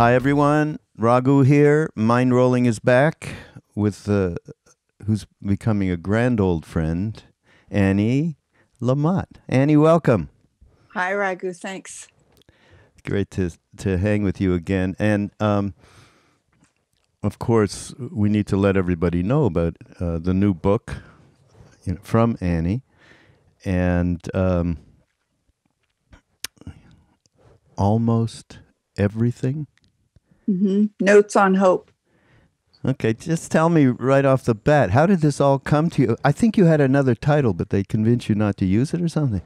Hi everyone, Raghu here. Mindrolling is back with uh, who's becoming a grand old friend, Annie Lamott. Annie, welcome. Hi, Raghu. Thanks. Great to to hang with you again. And um, of course, we need to let everybody know about uh, the new book you know, from Annie, and um, almost everything. Mm-hmm. Notes on hope. Okay, just tell me right off the bat, how did this all come to you? I think you had another title, but they convinced you not to use it or something.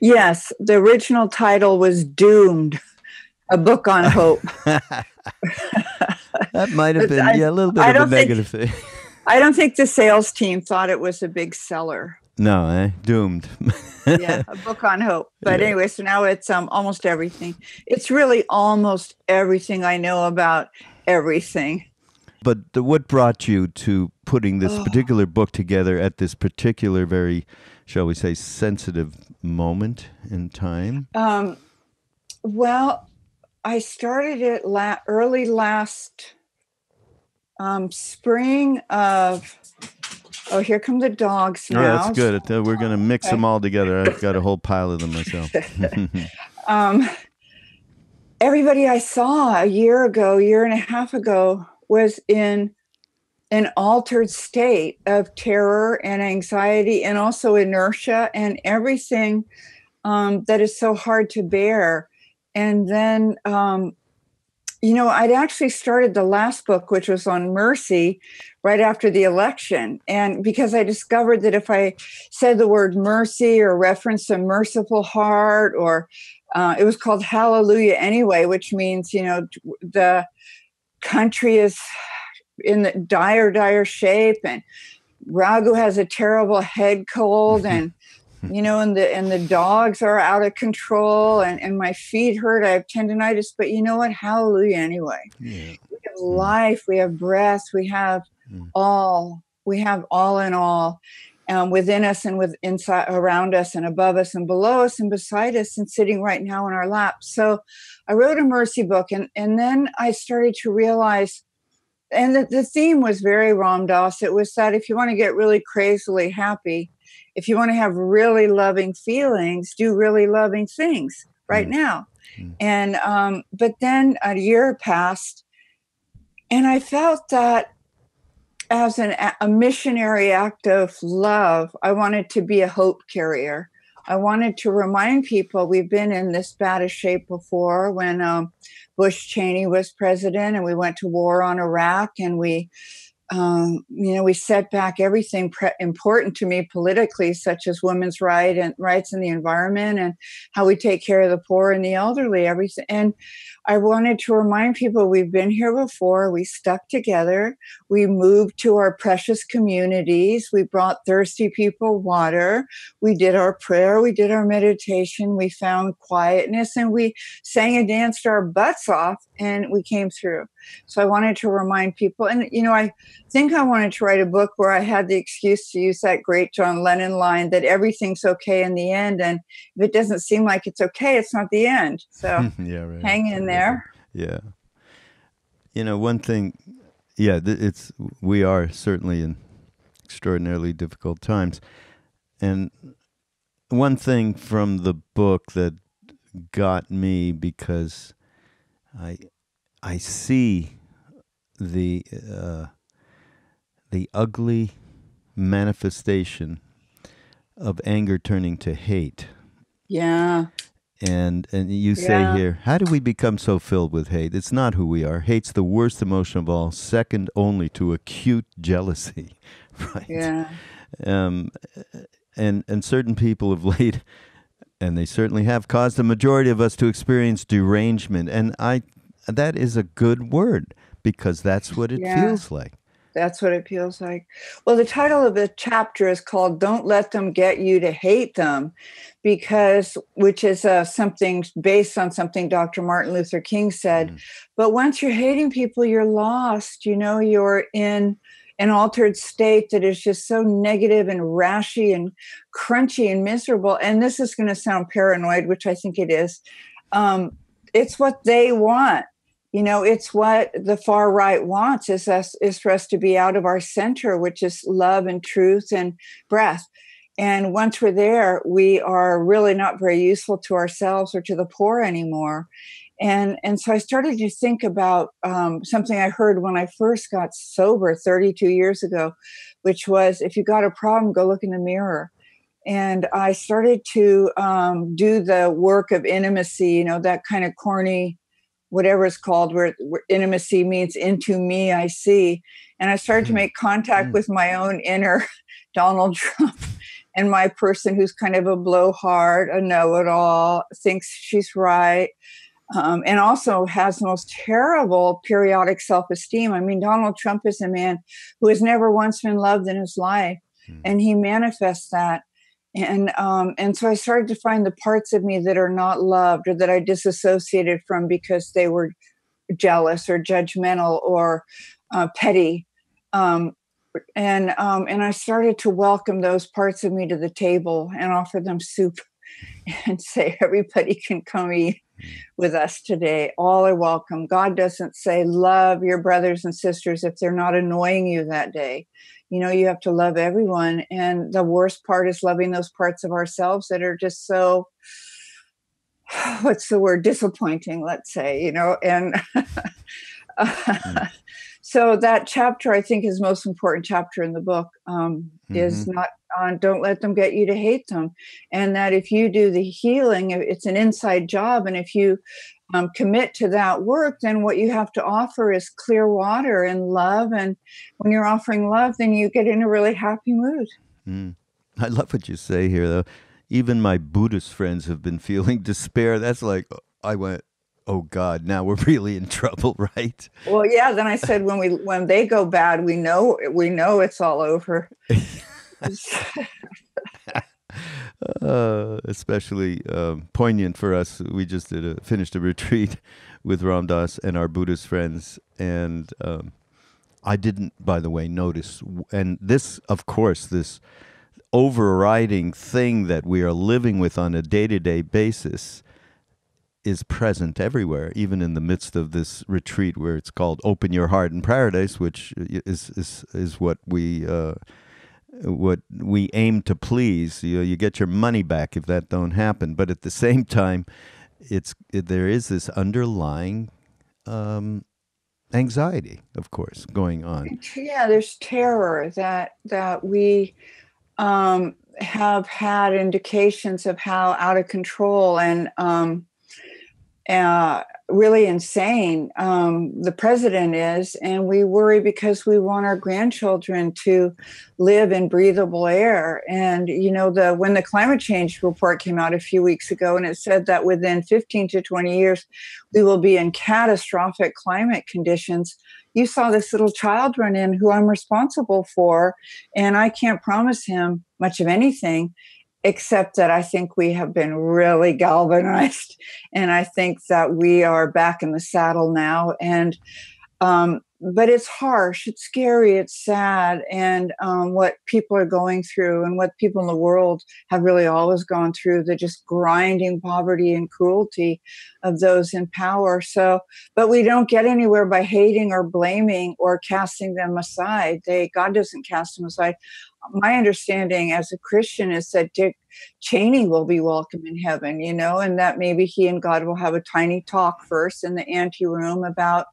Yes, the original title was Doomed, a book on hope. that might have been I, yeah, a little bit of a negative think, thing. I don't think the sales team thought it was a big seller. No, eh? Doomed. yeah, a book on hope. But yeah. anyway, so now it's um almost everything. It's really almost everything I know about everything. But the, what brought you to putting this oh. particular book together at this particular very, shall we say, sensitive moment in time? Um, well, I started it la- early last um, spring of Oh, here come the dogs now. Yeah, that's good. We're going to mix okay. them all together. I've got a whole pile of them myself. um, everybody I saw a year ago, year and a half ago, was in an altered state of terror and anxiety and also inertia and everything um, that is so hard to bear. And then um, you know, I'd actually started the last book, which was on mercy, right after the election. And because I discovered that if I said the word mercy or referenced a merciful heart, or uh, it was called Hallelujah anyway, which means, you know, the country is in the dire, dire shape, and Raghu has a terrible head cold, and you know, and the and the dogs are out of control, and and my feet hurt. I have tendonitis, but you know what? Hallelujah! Anyway, yeah. we have mm. life, we have breath, we have mm. all, we have all in all. Um, within us and with inside around us and above us and below us and beside us and sitting right now in our laps so i wrote a mercy book and and then i started to realize and the, the theme was very ram dass it was that if you want to get really crazily happy if you want to have really loving feelings, do really loving things right mm. now. Mm. And um, but then a year passed, and I felt that as an, a missionary act of love, I wanted to be a hope carrier. I wanted to remind people we've been in this bad a shape before when um, Bush Cheney was president and we went to war on Iraq and we um, you know, we set back everything pre- important to me politically, such as women's right and rights in the environment and how we take care of the poor and the elderly. Everything, and I wanted to remind people we've been here before. We stuck together. We moved to our precious communities. We brought thirsty people water. We did our prayer. We did our meditation. We found quietness and we sang and danced our butts off and we came through. So I wanted to remind people. And, you know, I think I wanted to write a book where I had the excuse to use that great John Lennon line that everything's okay in the end. And if it doesn't seem like it's okay, it's not the end. So yeah, right. hang in there there. Yeah. You know, one thing, yeah, it's we are certainly in extraordinarily difficult times, and one thing from the book that got me because I I see the uh, the ugly manifestation of anger turning to hate. Yeah. And and you say yeah. here, how do we become so filled with hate? It's not who we are. Hate's the worst emotion of all, second only to acute jealousy, right? Yeah. Um, and and certain people have late, and they certainly have caused the majority of us to experience derangement. And I, that is a good word because that's what it yeah. feels like. That's what it feels like. Well, the title of the chapter is called Don't Let Them Get You to Hate Them, because, which is uh, something based on something Dr. Martin Luther King said. Mm. But once you're hating people, you're lost. You know, you're in an altered state that is just so negative and rashy and crunchy and miserable. And this is going to sound paranoid, which I think it is. Um, it's what they want you know it's what the far right wants is us is for us to be out of our center which is love and truth and breath. And once we're there we are really not very useful to ourselves or to the poor anymore. And and so i started to think about um, something i heard when i first got sober 32 years ago which was if you got a problem go look in the mirror. And i started to um, do the work of intimacy you know that kind of corny whatever it's called where, where, intimacy means into me i see and i started to mm. make contact mm. with my own inner donald trump and my person who's kind of a blowhard a know-it-all thinks she's right um, and also has the most terrible periodic self-esteem i mean donald trump is a man who has never once been loved in his life mm. and he manifests that and um, and so I started to find the parts of me that are not loved or that I disassociated from because they were jealous or judgmental or uh, petty, um, and um, and I started to welcome those parts of me to the table and offer them soup and say everybody can come eat with us today. All are welcome. God doesn't say love your brothers and sisters if they're not annoying you that day you know you have to love everyone and the worst part is loving those parts of ourselves that are just so what's the word disappointing let's say you know and mm. so that chapter i think is most important chapter in the book um, mm-hmm. is not on don't let them get you to hate them and that if you do the healing it's an inside job and if you um, commit to that work, then what you have to offer is clear water and love. And when you're offering love, then you get in a really happy mood. Mm. I love what you say here, though. Even my Buddhist friends have been feeling despair. That's like, I went, oh God, now we're really in trouble, right? Well, yeah. Then I said, when we when they go bad, we know we know it's all over. Uh, especially um, poignant for us. We just did a, finished a retreat with Ram Dass and our Buddhist friends, and um, I didn't, by the way, notice. And this, of course, this overriding thing that we are living with on a day to day basis is present everywhere, even in the midst of this retreat where it's called "Open Your Heart in Paradise," which is is is what we. Uh, what we aim to please. You you get your money back if that don't happen. But at the same time, it's it, there is this underlying um, anxiety, of course, going on. Yeah, there's terror that that we um, have had indications of how out of control and um, uh, really insane. Um, the president is and we worry because we want our grandchildren to live in breathable air. And you know the when the climate change report came out a few weeks ago and it said that within 15 to 20 years we will be in catastrophic climate conditions you saw this little child run in who i'm responsible for and i can't promise him much of anything except that I think we have been really galvanized. And I think that we are back in the saddle now. And um, but it's harsh, it's scary, it's sad, and um, what people are going through and what people in the world have really always gone through the just grinding poverty and cruelty of those in power. So, but we don't get anywhere by hating or blaming or casting them aside. They God doesn't cast them aside. My understanding as a Christian is that Dick Cheney will be welcome in heaven, you know, and that maybe he and God will have a tiny talk first in the ante room about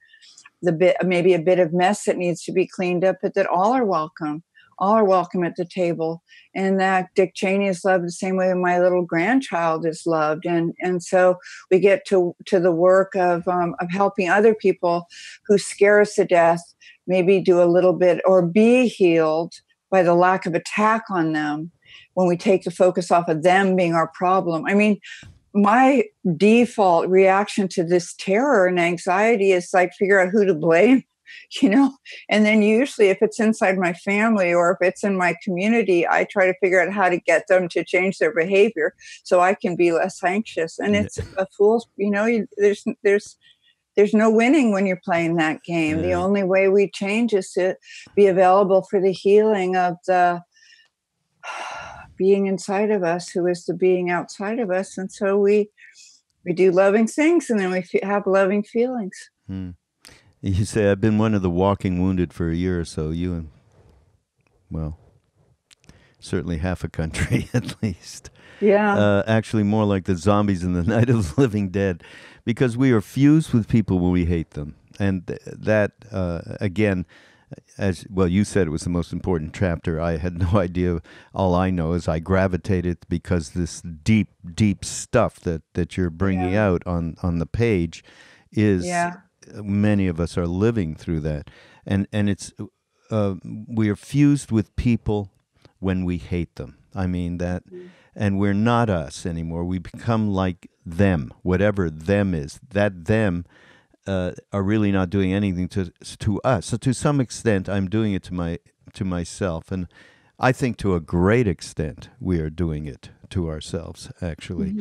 the bit maybe a bit of mess that needs to be cleaned up, but that all are welcome. All are welcome at the table, and that Dick Cheney is loved the same way my little grandchild is loved, and and so we get to to the work of um, of helping other people who scare us to death, maybe do a little bit or be healed by the lack of attack on them when we take the focus off of them being our problem. I mean, my default reaction to this terror and anxiety is like figure out who to blame you know? And then usually if it's inside my family or if it's in my community i try to figure out how to get them to change their behavior so i can be less anxious. And it's a fool's you know there's there's there's no winning when you're playing that game the only way we change is to be available for the healing of the being inside of us who is the being outside of us and so we we do loving things and then we have loving feelings. Hmm. You say I've been one of the walking wounded for a year or so. You and well, certainly half a country at least. Yeah. Uh, actually, more like the zombies in the Night of the Living Dead, because we are fused with people when we hate them, and th- that uh, again, as well, you said it was the most important chapter. I had no idea. All I know is I gravitated because this deep, deep stuff that that you're bringing Yeah. out on on the page is Yeah. many of us are living through that, and and it's uh, we are fused with people when we hate them. I mean that, and we're not us anymore. We become like them, whatever them is. That them uh, are really not doing anything to to us. So to some extent, I'm doing it to my to myself, and I think to a great extent we are doing it to ourselves actually,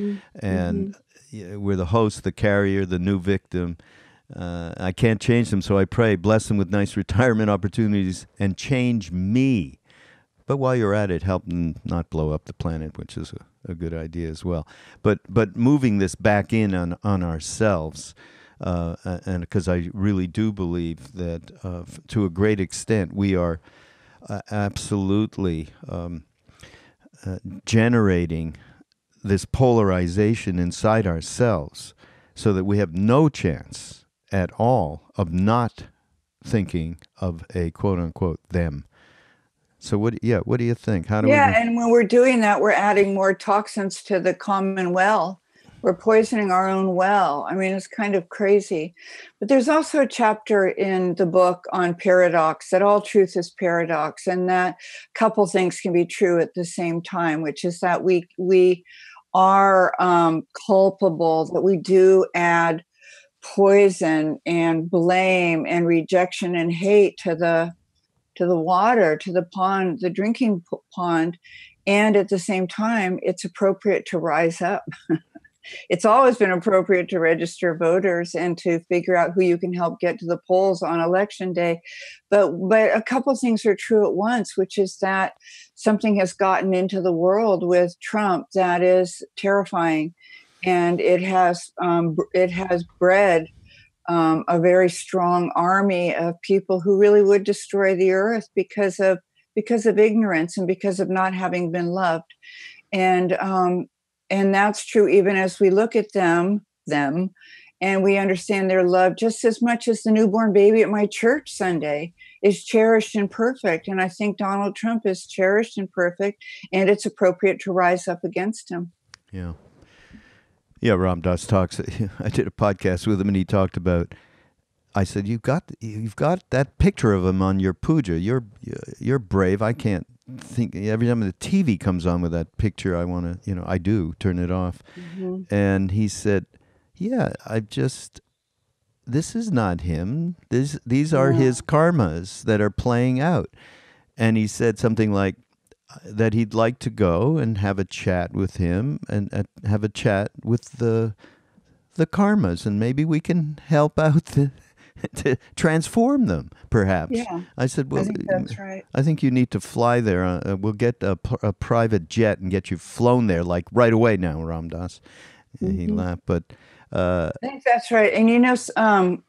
and yeah, we're the host, the carrier, the new victim. Uh, I can't change them, so I pray, bless them with nice retirement opportunities and change me. But while you're at it, help them not blow up the planet, which is a, a good idea as well. But but moving this back in on on ourselves, uh, and because I really do believe that uh, to a great extent we are uh, absolutely um, uh, generating this polarization inside ourselves, so that we have no chance at all of not thinking of a quote unquote them. So what? Yeah, what do you think? How do yeah, we? and when we're doing that, we're adding more toxins to the common well. We're poisoning our own well. I mean, it's kind of crazy. But there's also a chapter in the book on paradox that all truth is paradox, and that a couple things can be true at the same time, which is that we we are um, culpable, that we do add poison and blame and rejection and hate to the to the water, to the pond, the drinking pond. And at the same time, it's appropriate to rise up. it's always been appropriate to register voters and to figure out who you can help get to the polls on election day. But but a couple things are true at once, which is that something has gotten into the world with Trump that is terrifying, and it has um, it has bred um, a very strong army of people who really would destroy the earth because of because of ignorance and because of not having been loved. And um, and that's true even as we look at them them and we understand their love just as much as the newborn baby at my church sunday is cherished and perfect. And i think donald trump is cherished and perfect and it's appropriate to rise up against him. Yeah. Yeah, Ram Dass talks. I did a podcast with him, and he talked about. I said, "You've got you've got that picture of him on your puja. You're you're brave. I can't think every time the TV comes on with that picture. I want to, you know, I do turn it off." Mm-hmm. And he said, "Yeah, I just this is not him. This these are Yeah. his karmas that are playing out." And he said something like, that he'd like to go and have a chat with him and uh, have a chat with the the karmas. And maybe we can help out the, to transform them perhaps. Yeah, i said well i think that's right. I think you need to fly there. Uh, uh, we'll get a, a, private jet and get you flown there like right away now Ram Dass and he laughed. But uh, I think that's right. And you know, um,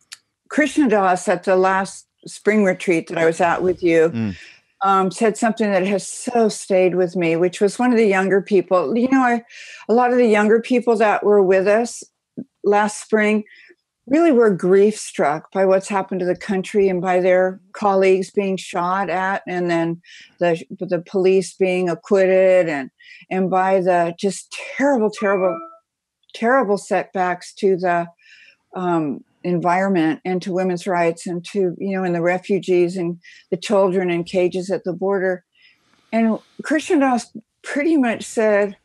Krishna Das at the last spring retreat that I was at with you Mm. Um, said something that has so stayed with me, which was one of the younger people. You know, I, a lot of the younger people that were with us last spring really were grief struck by what's happened to the country and by their colleagues being shot at and then the the police being acquitted and and by the just terrible terrible terrible setbacks to the um, environment and to women's rights and to you know and the refugees and the children in cages at the border. And Krishna Das pretty much said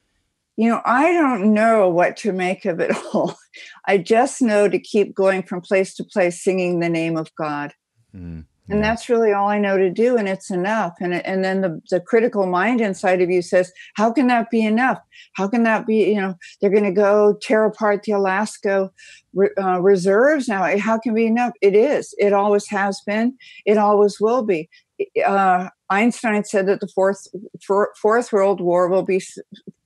you know i don't know what to make of it all. I just know to keep going from place to place singing the name of god. Mm, and yeah. that's really all i know to do and it's enough. And and then the, the critical mind inside of you says how can that be enough? How can that be you know they're going to go tear apart the alaska uh, reserves now. How can it be enough? It is. It always has been. It always will be. Uh, einstein said that the fourth fourth world war will be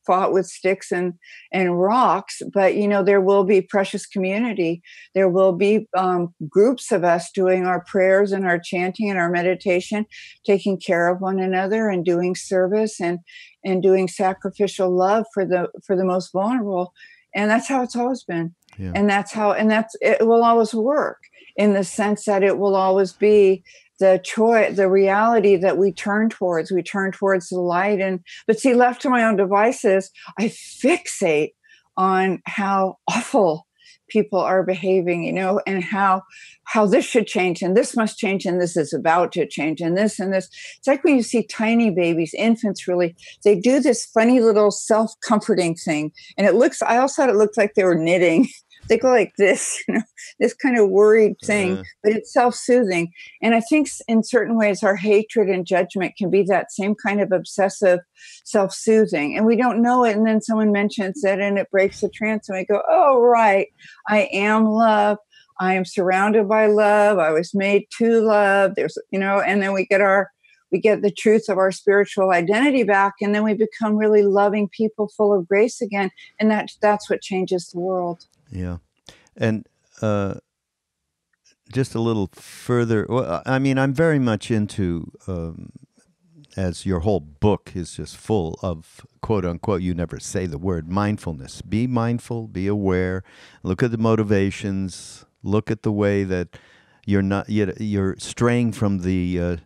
fought with sticks and and rocks but you know there will be precious community. There will be um, groups of us doing our prayers and our chanting and our meditation taking care of one another and doing service and and doing sacrificial love for the for the most vulnerable. And that's how it's always been. Yeah. and that's how and that's it will always work in the sense that it will always be the choice the reality that we turn towards we turn towards the light. And but see left to my own devices i fixate on how awful people are behaving you know and how how this should change and this must change and this is about to change and this and this. It's like when you see tiny babies infants really they do this funny little self-comforting thing and it looks i also thought it looked like they were knitting they go like this, you know, this kind of worried thing, but it's self-soothing. And I think in certain ways, our hatred and judgment can be that same kind of obsessive self-soothing, and we don't know it. And then someone mentions it, and it breaks the trance, and we go, "Oh, right, I am love." I am surrounded by love. I was made to love. There's, you know, and then we get our we get the truth of our spiritual identity back and then we become really loving people full of grace again and that that's what changes the world yeah, and uh, just a little further. Well, I mean, I'm very much into. Um, as your whole book is just full of quote unquote, you never say the word mindfulness. Be mindful, be aware, look at the motivations, look at the way that you're not you're straying from the uh,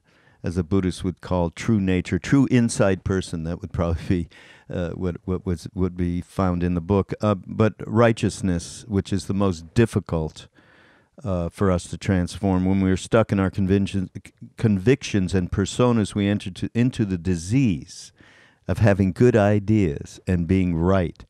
as a Buddhist would call true nature, true inside person. That would probably be uh, what what was would be found in the book. Uh, but righteousness, which is the most difficult uh, for us to transform, when we're stuck in our convictions, convictions and personas, we enter to, into the disease of having good ideas and being right.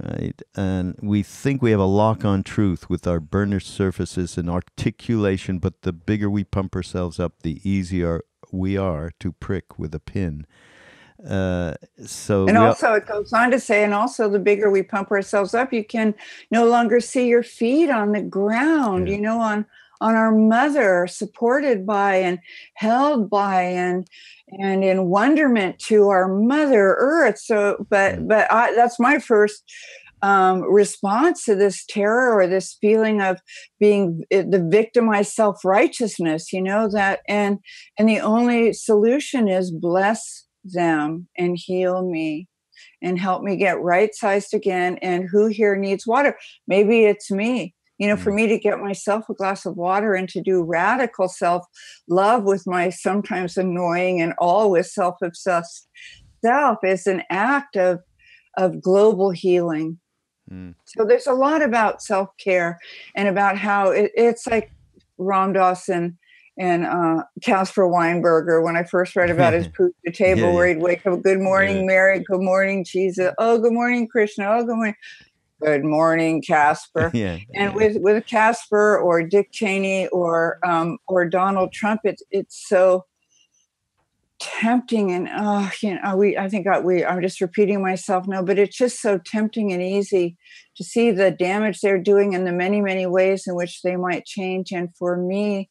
Right, and we think we have a lock on truth with our burnished surfaces and articulation, but the bigger we pump ourselves up, the easier we are to prick with a pin. Uh, so and also it goes on to say and also the bigger we pump ourselves up you can no longer see your feet on the ground yeah. you know on on our mother supported by and held by and and in wonderment to our mother earth so but but I, that's my first um, response to this terror or this feeling of being eh, the victimized self-righteousness you know that and and the only solution is bless them and heal me and help me get right sized again and who here needs water maybe it's me you know, for mm. me to get myself a glass of water and to do radical self love with my sometimes annoying and always self obsessed self is an act of of global healing. Mm. So there's a lot about self care and about how it, it's like Ram Dass and and uh, Caspar Weinberger when I first read about his puja table yeah, where he'd wake up, good morning, yeah. Mary, good morning, Jesus, oh, good morning, Krishna, oh, good morning. Good morning, Caspar. yeah, and yeah. with with Caspar or Dick Cheney or um, or Donald Trump, it's it's so tempting and oh you know we i think I, we i'm just repeating myself now but it's just so tempting and easy to see the damage they're doing and the many many ways in which they might change and for me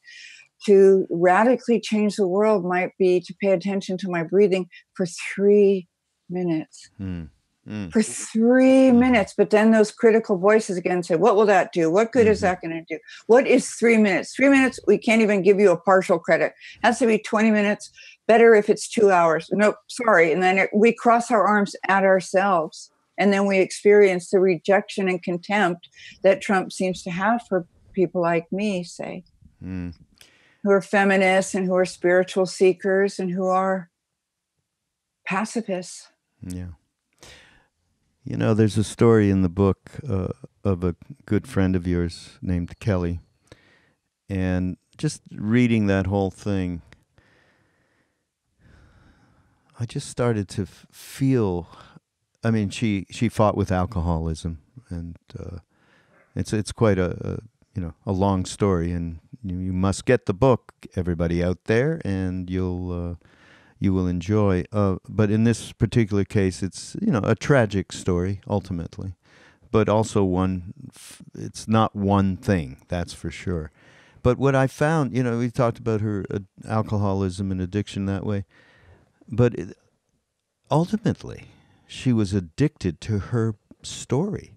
to radically change the world might be to pay attention to my breathing for three minutes mm. Mm. for three mm. minutes. But then those critical voices again say, What will that do? What good mm-hmm. is that going to do? What is three minutes? Three minutes, we can't even give you a partial credit. It has to be 20 minutes. Better if it's two hours. Nope, sorry. And then it, we cross our arms at ourselves. And then we experience the rejection and contempt that Trump seems to have for people like me, say, mm. Who are feminists and who are spiritual seekers and who are pacifists. Yeah. You know, there's a story in the book uh, of a good friend of yours named Kelly. And just reading that whole thing, I just started to f- feel. I mean, she, she fought with alcoholism, and uh, it's it's quite a, a, you know a long story, and you, you, must get the book, everybody out there, and you'll uh, you will enjoy. Uh, but in this particular case, it's you know a tragic story ultimately, but also one. It's not one thing, that's for sure. But what I found, you know, we talked about her uh, alcoholism and addiction that way, but it, ultimately, she was addicted to her story.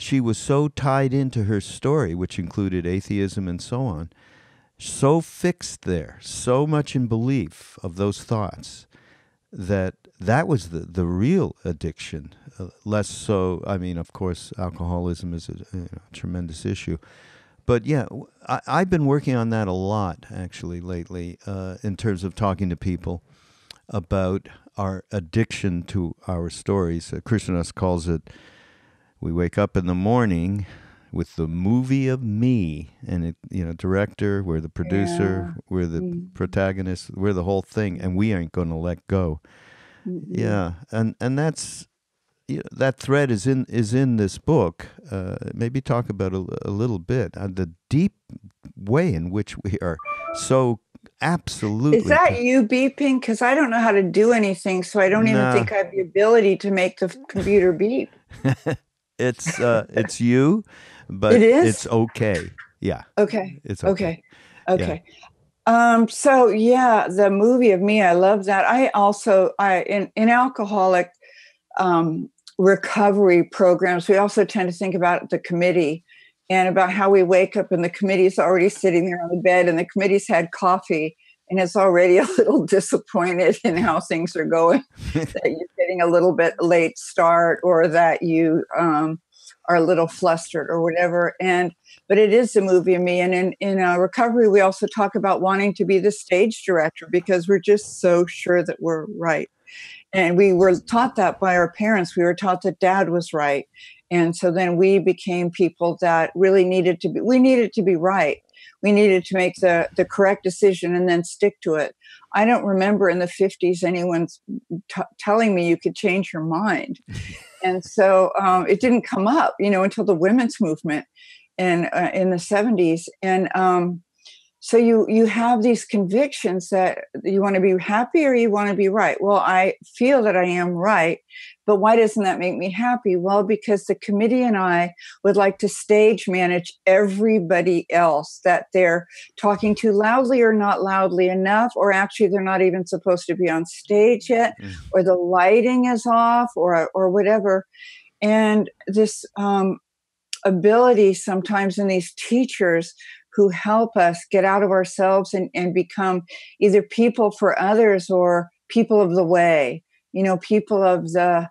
She was so tied into her story, which included atheism and so on, so fixed there, so much in belief of those thoughts that that was the, the real addiction. Uh, less so, I mean, of course, alcoholism is a, you know, tremendous issue. But yeah, I, I've been working on that a lot actually lately uh, in terms of talking to people about our addiction to our stories. Uh, Krishna Das calls it, we wake up in the morning with the movie of me and it you know director we're the producer yeah. we're the mm. protagonist we're the whole thing and we aren't going to let go mm-hmm. yeah and and that's you know, that thread is in is in this book uh, maybe talk about a, a little bit uh, the deep way in which we are so absolutely is that you beeping because i don't know how to do anything so i don't even think i have the ability to make the computer beep it's uh it's you but it is? it's okay. Yeah. Okay. It's okay. Okay. okay. Yeah. Um, so yeah, the movie of me, I love that. I also I in, in alcoholic um, recovery programs, we also tend to think about the committee and about how we wake up and the committee's already sitting there on the bed and the committee's had coffee and it's already a little disappointed in how things are going that you're getting a little bit late start or that you um, are a little flustered or whatever. And but it is a movie of me. And in in uh, recovery, we also talk about wanting to be the stage director because we're just so sure that we're right. And we were taught that by our parents. We were taught that dad was right. And so then we became people that really needed to be, we needed to be right. We needed to make the, the correct decision and then stick to it. I don't remember in the 50s anyone t- telling me you could change your mind. and so um, it didn't come up, you know, until the women's movement in uh, in the 70s. And um, so you you have these convictions that you want to be happy or you want to be right. Well i feel that i am right but why doesn't that make me happy? Well because the committee and i would like to stage manage everybody else that they're talking too loudly or not loudly enough or actually they're not even supposed to be on stage yet mm. or the lighting is off or or whatever. And this um, ability sometimes in these teachers who help us get out of ourselves and, and become either people for others or people of the way you know people of the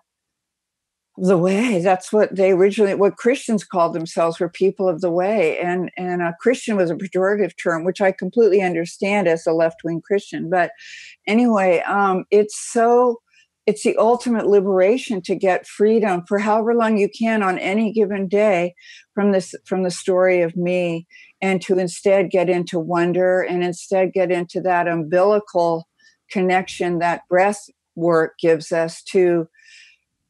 the way. That's what they originally what christians called themselves were people of the way. And and a christian was a pejorative term which i completely understand as a left-wing christian. But anyway um it's so it's the ultimate liberation to get freedom for however long you can on any given day from this from the story of me and to instead get into wonder and instead get into that umbilical connection that breath work gives us to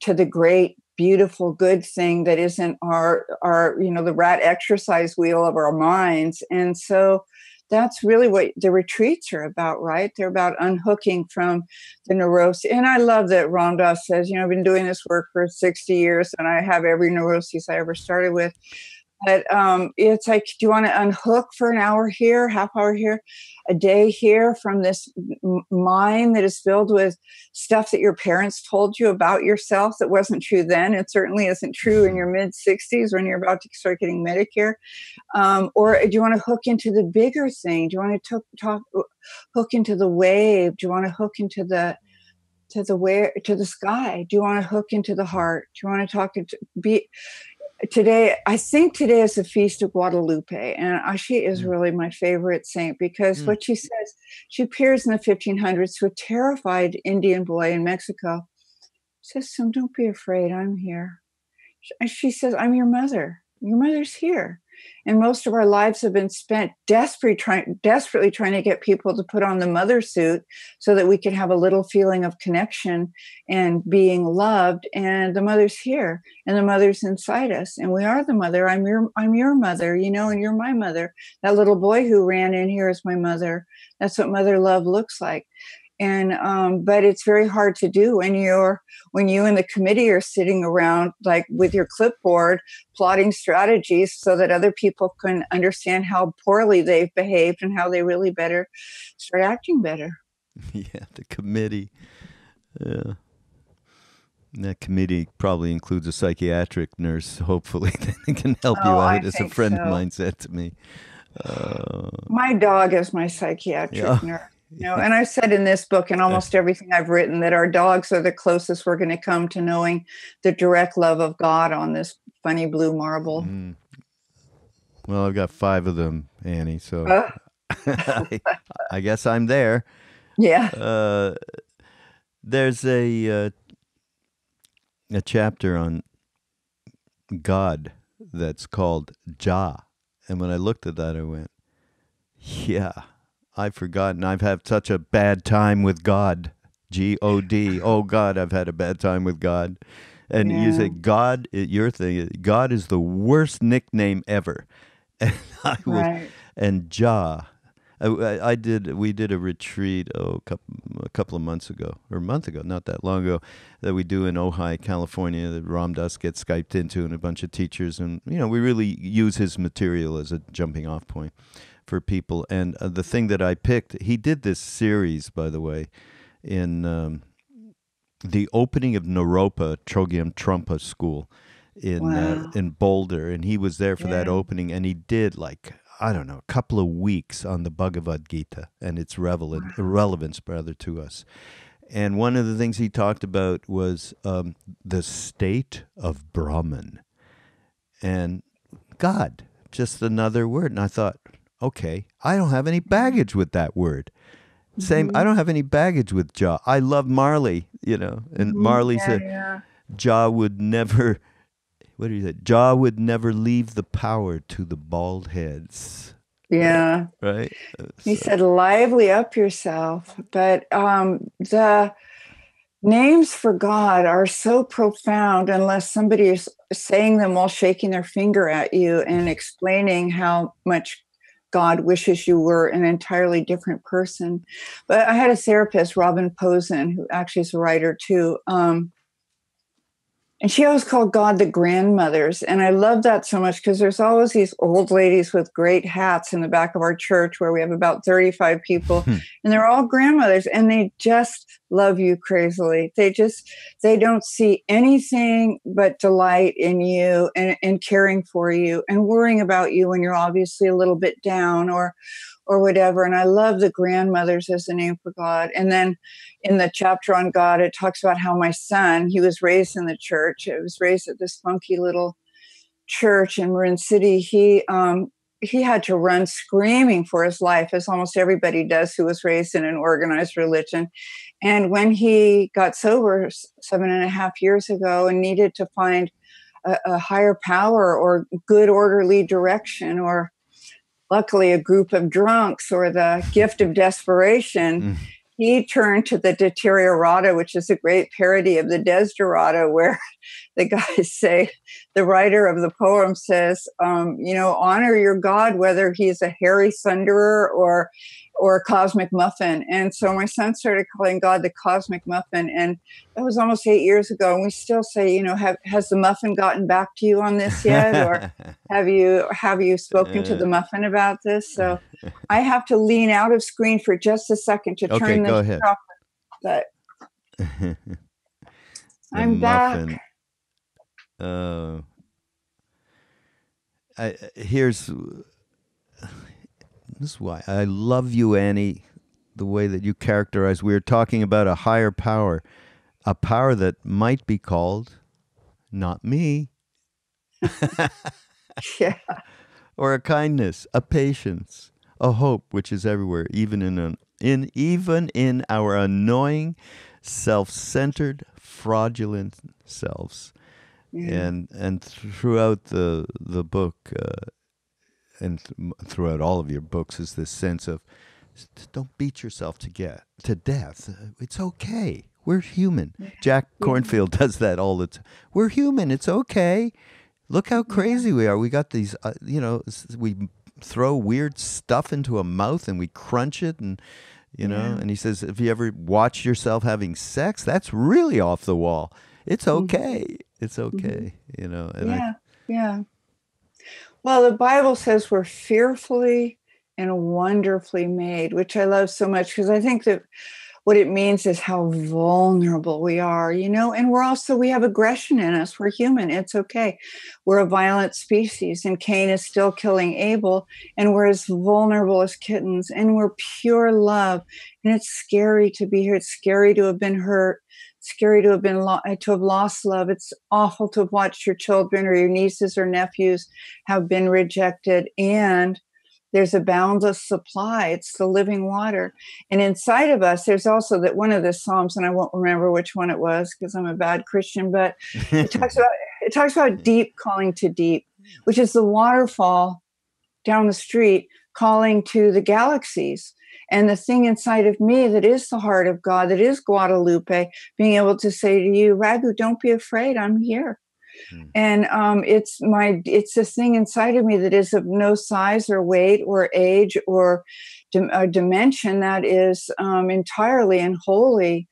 to the great beautiful good thing that isn't our our you know the rat exercise wheel of our minds. And so that's really what the retreats are about, right? They're about unhooking from the neurosis. And I love that Dass says, you know, I've been doing this work for 60 years and I have every neurosis I ever started with. But um, it's like, do you want to unhook for an hour here, half hour here, a day here from this mind that is filled with stuff that your parents told you about yourself that wasn't true then? It certainly isn't true in your mid 60s when you're about to start getting Medicare. Um, or do you want to hook into the bigger thing? Do you want to talk, talk hook into the wave? Do you want to hook into the to the where to the sky do you want to hook into the heart do you want to talk into be today i think today is the feast of guadalupe and she is mm. really my favorite saint because mm. what she says she appears in the 1500s to a terrified indian boy in mexico she says don't be afraid i'm here And she says i'm your mother your mother's here and most of our lives have been spent desperately trying desperately trying to get people to put on the mother suit so that we can have a little feeling of connection and being loved. And the mother's here and the mother's inside us and we are the mother. I'm your i'm your mother you know and you're my mother. That little boy who ran in here is my mother. That's what mother love looks like and um, but it's very hard to do when you're when you and the committee are sitting around like with your clipboard plotting strategies so that other people can understand how poorly they've behaved and how they really better start acting better yeah the committee yeah That committee probably includes a psychiatric nurse, hopefully, that can help you Oh, I out, as a friend of mine said to me. Uh, My dog is my psychiatric Yeah. nurse. You know, and I've said in this book and almost everything I've written that our dogs are the closest we're going to come to knowing the direct love of God on this funny blue marble. mm. Well, I've got five of them, Annie, so Uh, I, I guess I'm there. yeah. Uh, there's a uh, a chapter on God that's called Jah, and when I looked at that, I went, "Yeah, I've forgotten. I've had such a bad time with God. G O D. Oh God, I've had a bad time with God." And you Yeah. say God, your thing, God is the worst nickname ever. And I was Right. and Jah. I, I- I did. We did a retreat oh, a couple, a couple of months ago, or a month ago, not that long ago, that we do in Ojai, California. That Ram Dass gets skyped into, and a bunch of teachers, and you know, we really use his material as a jumping off point for people. And uh, the thing that I picked, he did this series, by the way, in um, the opening of Naropa Chogyam Trungpa School in uh, in Boulder, and he was there for that opening, and he did like I don't know a couple of weeks on the Bhagavad Gita and its relevant relevance, rather, to us. And one of the things he talked about was um, the state of Brahman and God, just another word. And I thought, okay, I don't have any baggage with that word. Same, I don't have any baggage with Jah. I love Marley, you know, and Marley yeah, said yeah. Jah would never, what did he say? Jah would never leave the power to the bald heads, Yeah. right? Uh, He so- said, lively up yourself. But um, the names for God are so profound unless somebody is saying them while shaking their finger at you and explaining how much God wishes you were an entirely different person. But I had a therapist, Robin Posen, who actually is a writer too. Um, and she always called God the grandmothers. And I love that so much because there's always these old ladies with great hats in the back of our church where we have about 35 people, Hmm. and they're all grandmothers and they just love you crazily. They just, they don't see anything but delight in you and, and caring for you and worrying about you when you're obviously a little bit down or, or whatever. And I love the grandmothers as the name for God. And then in the chapter on God, it talks about how my son, he was raised in the church. It was raised at this funky little church in Marin City. He um he had to run screaming for his life, as almost everybody does who was raised in an organized religion. And when he got sober seven and a half years ago and needed to find a, a higher power or good orderly direction or luckily a group of drunks or the gift of desperation Mm. he turned to the deteriorata which is a great parody of the desiderata where the guys say the writer of the poem says um, you know honor your god whether he's a hairy thunderer or or a cosmic muffin. And so my son started calling god the cosmic muffin and that was almost eight years ago and we still say you know have, has the muffin gotten back to you on this yet? Or have you have you spoken to the muffin about this? So i have to lean out of screen for just a second to Okay, turn this go ahead. off but I'm back. Uh, I, here's this is why I love you, Annie. The way that you characterize, we are talking about a higher power, a power that might be called, not me, yeah or a kindness, a patience, a hope which is everywhere, even in an, in even in our annoying, self-centered, fraudulent selves. Yeah. And and throughout the the book, uh, and th- throughout all of your books, is this sense of don't beat yourself to get to death. Uh, It's okay. We're human. Jack Kornfield does that all the time. We're human. It's okay. Look how crazy we are. We got these, uh, you know, we throw weird stuff into a mouth and we crunch it and you know Yeah. and he says if you ever watch yourself having sex that's really off the wall it's mm-hmm. okay it's mm-hmm. okay you know and yeah yeah well the bible says we're fearfully and wonderfully made which i love so much because i think that what it means is how vulnerable we are, you know, and we're also, we have aggression in us. We're human. It's okay. We're a violent species, and Cain is still killing Abel, and we're as vulnerable as kittens, and we're pure love. And it's scary to be here. It's scary to have been hurt. Scary to have been lo- to have lost love. It's awful to have watched your children or your nieces or nephews have been rejected. And there's a boundless supply it's the living water and inside of us there's also that one of the psalms and i won't remember which one it was because i'm a bad christian but it talks about it talks about deep calling to deep which is the waterfall down the street calling to the galaxies and the thing inside of me that is the heart of god that is guadalupe being able to say to you raghu don't be afraid i'm here Hmm. And um, it's my it's a thing inside of me that is of no size or weight or age or a dimension that is um, entirely and wholly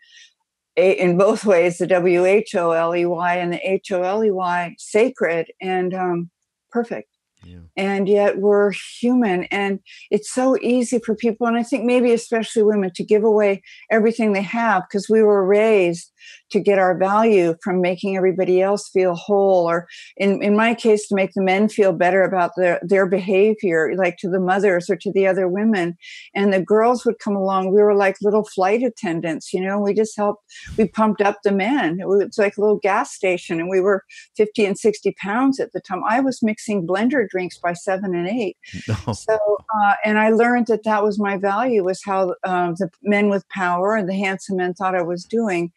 in both ways the W H O L E Y and the H O L E Y sacred and um, perfect. Yeah. And yet we're human, and it's so easy for people, and I think maybe especially women, to give away everything they have because we were raised to get our value from making everybody else feel whole or in, in my case to make the men feel better about their, their behavior like to the mothers or to the other women. And the girls would come along. We were like little flight attendants you know we just helped we pumped up the men. It was like a little gas station and we were 50 and 60 pounds at the time. I was mixing blender drinks by seven and eight. No. so uh, and i learned that that was my value was how uh, the men with power and the handsome men thought i was doing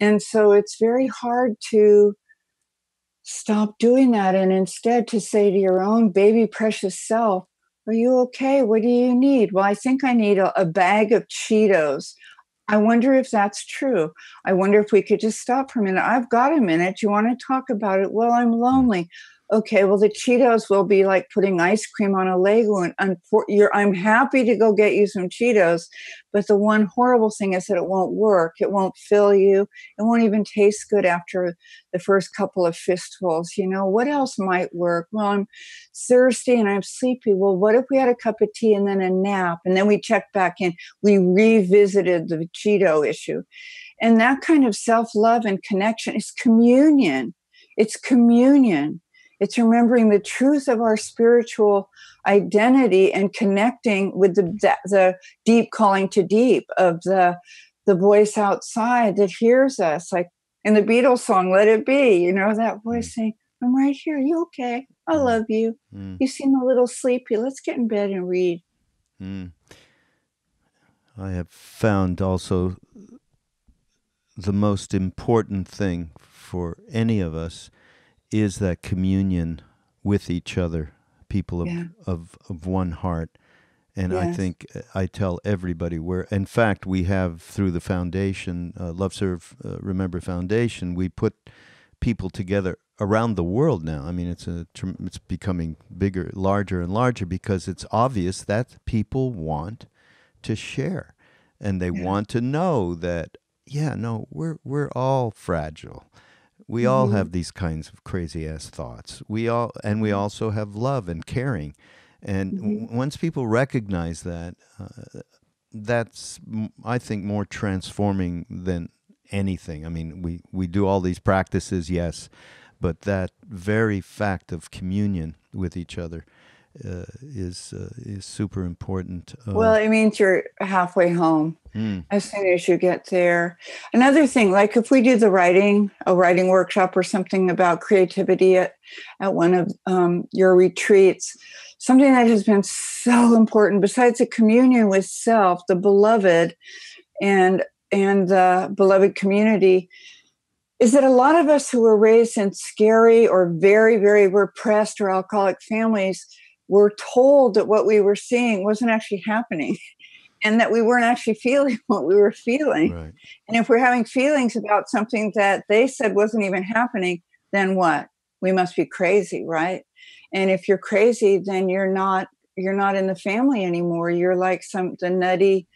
and so it's very hard to stop doing that and instead to say to your own baby precious self, Are you okay? What do you need? Well, I think I need a, a bag of Cheetos. I wonder if that's true. I wonder if we could just stop for a minute. I've got a minute. You want to talk about it? Well, I'm mm. lonely okay, well, the Cheetos will be like putting ice cream on a Lego. And I'm happy to go get you some Cheetos. But the one horrible thing is that it won't work. It won't fill you. It won't even taste good after the first couple of fistfuls. You know, what else might work? Well, I'm thirsty and I'm sleepy. Well, what if we had a cup of tea and then a nap? And then we checked back in. We revisited the Cheeto issue. And that kind of self love and connection is communion. It's communion it's remembering the truth of our spiritual identity and connecting with the, the deep calling to deep of the, the voice outside that hears us. Like in the Beatles song, Let It Be, you know, that voice mm. saying, I'm right here. You okay? I mm. love you. Mm. You seem a little sleepy. Let's get in bed and read. Mm. I have found also the most important thing for any of us is that communion with each other, people of, yeah. of, of one heart. And yes. I think uh, I tell everybody where, in fact, we have through the foundation, uh, Love Serve uh, Remember Foundation, we put people together around the world now. I mean, it's a it's becoming bigger, larger and larger because it's obvious that people want to share, and they yeah. want to know that yeah, no, we're we're all fragile, we mm-hmm. all have these kinds of crazy ass thoughts. We all, and we mm-hmm. also have love and caring. And mm-hmm. w- once people recognize that, uh, that's, I think, more transforming than anything. I mean, we, we do all these practices, yes, but that very fact of communion with each other uh, is uh, is super important. Uh, well, it means you're halfway home mm. as soon as you get there. Another thing, like if we do the writing, a writing workshop or something about creativity at, at one of um, your retreats, something that has been so important besides the communion with self, the beloved, and and the beloved community is that a lot of us who were raised in scary or very, very repressed or alcoholic families were told that what we were seeing wasn't actually happening and that we weren't actually feeling what we were feeling. Right. And if we're having feelings about something that they said wasn't even happening, then what? We must be crazy, right? And if you're crazy, then you're not you're not in the family anymore. You're like some the nutty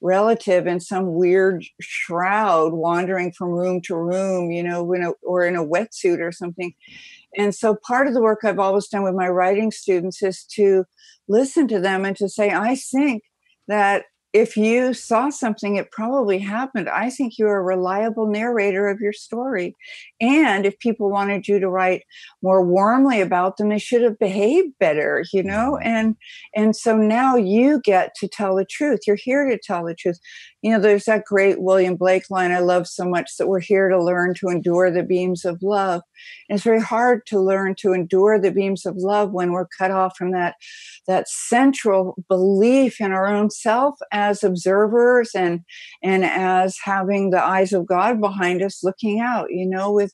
relative in some weird shroud wandering from room to room, you know, in a, or in a wetsuit or something. And so part of the work I've always done with my writing students is to listen to them and to say, I think that if you saw something, it probably happened. I think you're a reliable narrator of your story. And if people wanted you to write more warmly about them, they should have behaved better, you know? Mm-hmm. And and so now you get to tell the truth. You're here to tell the truth. You know, there's that great William Blake line I love so much that we're here to learn to endure the beams of love. And it's very hard to learn to endure the beams of love when we're cut off from that that central belief in our own self as observers and and as having the eyes of God behind us looking out, you know, with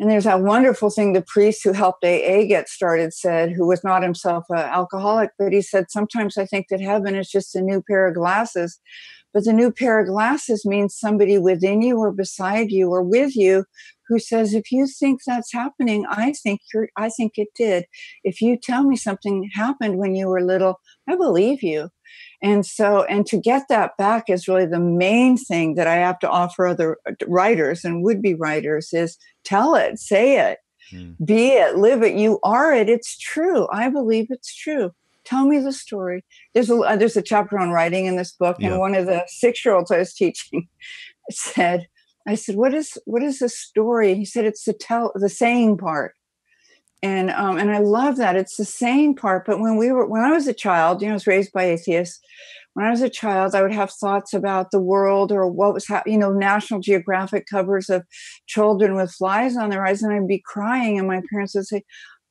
and there's that wonderful thing the priest who helped AA get started said, who was not himself an alcoholic, but he said, Sometimes I think that heaven is just a new pair of glasses. But the new pair of glasses means somebody within you or beside you or with you who says, if you think that's happening, I think you're, I think it did. If you tell me something happened when you were little, I believe you. And so, and to get that back is really the main thing that I have to offer other uh, writers and would be writers is tell it, say it, mm. be it, live it. You are it. It's true. I believe it's true. Tell me the story. There's a uh, there's a chapter on writing in this book, yeah. and one of the six year olds I was teaching said, I said, "What is what is the story?" He said, "It's the tell the saying part." And um, and I love that it's the saying part. But when we were when I was a child, you know, I was raised by atheists. When I was a child, I would have thoughts about the world or what was happening. You know, National Geographic covers of children with flies on their eyes, and I'd be crying, and my parents would say,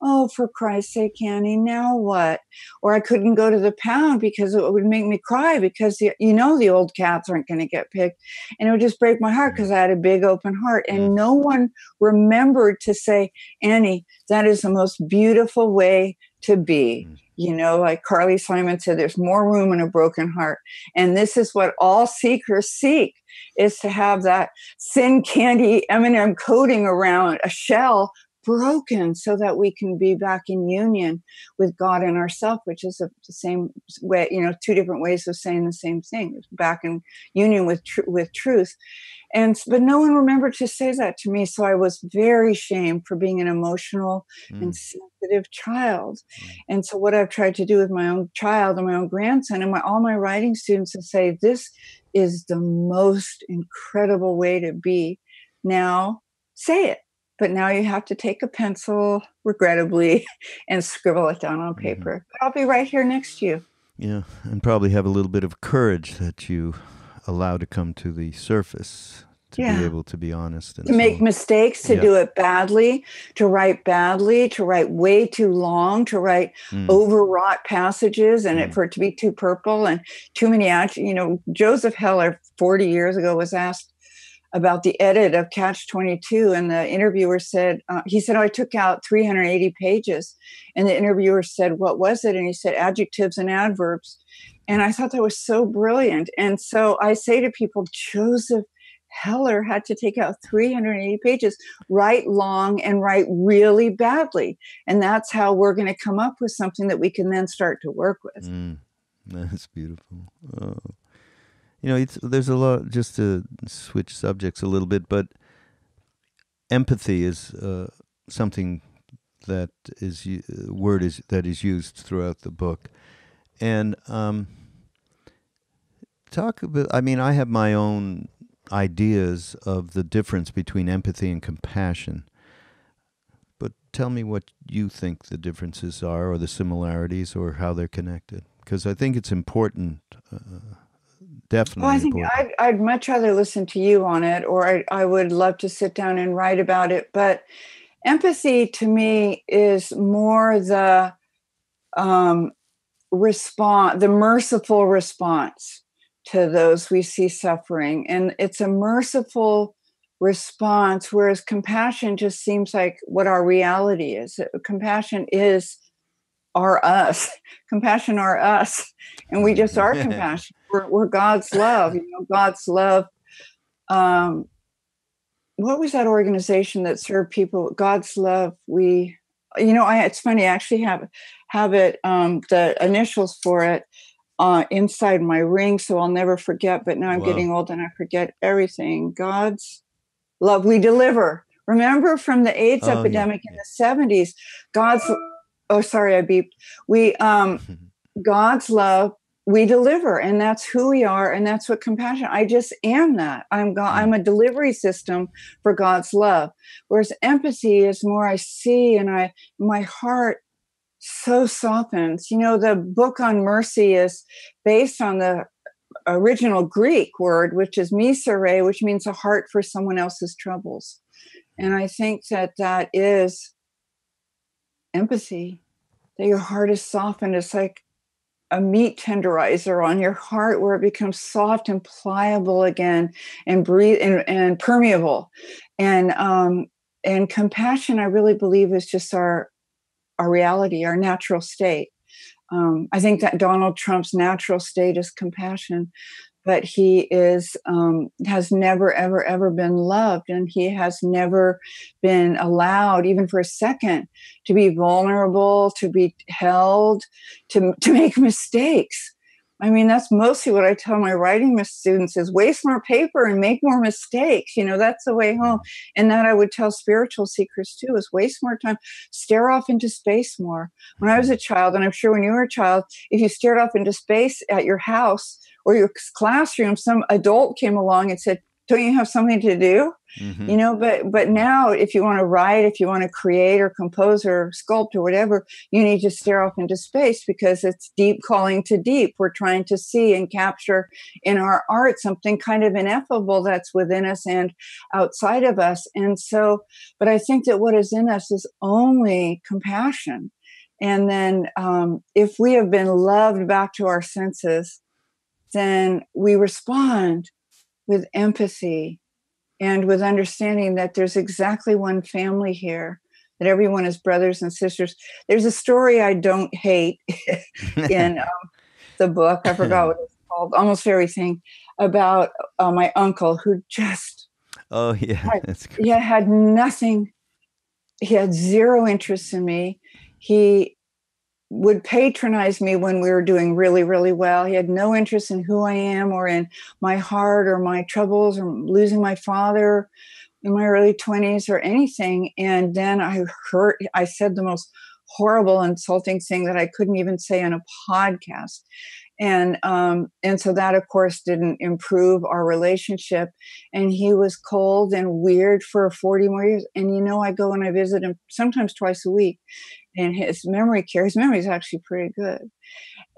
oh, for Christ's sake, Annie, now what? Or I couldn't go to the pound because it would make me cry because the, you know the old cats aren't going to get picked. And it would just break my heart because I had a big open heart. And mm. no one remembered to say, Annie, that is the most beautiful way to be. Mm. You know, like Carly Simon said, there's more room in a broken heart. And this is what all seekers seek is to have that thin candy M&M coating around a shell broken so that we can be back in union with God and ourself, which is a, the same way, you know, two different ways of saying the same thing, back in union with, tr- with truth. And, but no one remembered to say that to me. So I was very shamed for being an emotional mm. and sensitive child. Mm. And so what I've tried to do with my own child and my own grandson and my, all my writing students is say, this is the most incredible way to be. Now say it but now you have to take a pencil, regrettably, and scribble it down on mm-hmm. paper. Mm-hmm. I'll be right here next to you. Yeah, and probably have a little bit of courage that you allow to come to the surface to yeah. be able to be honest to so make mistakes to yeah. do it badly to write badly to write way too long to write mm. overwrought passages and mm. it, for it to be too purple and too many you know joseph heller 40 years ago was asked about the edit of Catch 22. And the interviewer said, uh, he said, oh, I took out 380 pages. And the interviewer said, What was it? And he said, Adjectives and adverbs. And I thought that was so brilliant. And so I say to people, Joseph Heller had to take out 380 pages, write long and write really badly. And that's how we're going to come up with something that we can then start to work with. Mm, that's beautiful. Oh you know, it's, there's a lot. Just to switch subjects a little bit, but empathy is uh, something that is uh, word is that is used throughout the book, and um, talk about. I mean, I have my own ideas of the difference between empathy and compassion. But tell me what you think the differences are, or the similarities, or how they're connected, because I think it's important. Uh, definitely. Well, I think I'd, I'd, much rather listen to you on it, or I, I would love to sit down and write about it. But empathy to me is more the um, response, the merciful response to those we see suffering. And it's a merciful response, whereas compassion just seems like what our reality is. Compassion is are us. Compassion are us. And we just are compassion. We're, we're, God's love, you know, God's love. Um, what was that organization that served people? God's love. We, you know, I, it's funny, I actually have, have it, um, the initials for it uh, inside my ring. So I'll never forget, but now I'm wow. getting old and I forget everything. God's love. We deliver. Remember from the AIDS oh, epidemic yeah. in the 70s, God's oh sorry i beeped we um god's love we deliver and that's who we are and that's what compassion i just am that. I'm god mm. i'm a delivery system for god's love. Whereas empathy is more i see and i my heart so softens. You know the book on mercy is based on the original greek word which is misere which means a heart for someone else's troubles. And i think that that is empathy that your heart is softened. It's like a meat tenderizer on your heart where it becomes soft and pliable again and breathe and, and permeable. And um and compassion i really believe is just our our reality our natural state. Um, i think that donald trump's natural state is compassion but he is um, has never ever ever been loved and he has never been allowed even for a second to be vulnerable to be held to, to make mistakes. I mean that's mostly what i tell my writing students is waste more paper and make more mistakes you know that's the way home. And that i would tell spiritual seekers too is waste more time stare off into space more. When i was a child and i'm sure when you were a child if you stared off into space at your house or your classroom, some adult came along and said, don't you have something to do? Mm-hmm. you know but but now if you want to write if you want to create or compose or sculpt or whatever you need to stare off into space because it's deep calling to deep. We're trying to see and capture in our art something kind of ineffable that's within us and outside of us. And so but i think that what is in us is only compassion. And then um, if we have been loved back to our senses then we respond with empathy and with understanding that there's exactly one family here that everyone is brothers and sisters. There's a story i don't hate in um, the book. I forgot what it's called. Almost everything about uh, my uncle who just oh yeah. had, that's he had nothing. He had zero interest in me. He would patronize me when we were doing really, really well. He had no interest in who I am or in my heart or my troubles or losing my father in my early 20s or anything. And then I heard, I said the most horrible, insulting thing that I couldn't even say on a podcast. And um, and so that of course didn't improve our relationship. And he was cold and weird for 40 more years. And you know, I go and I visit him sometimes twice a week and his memory care his memory is actually pretty good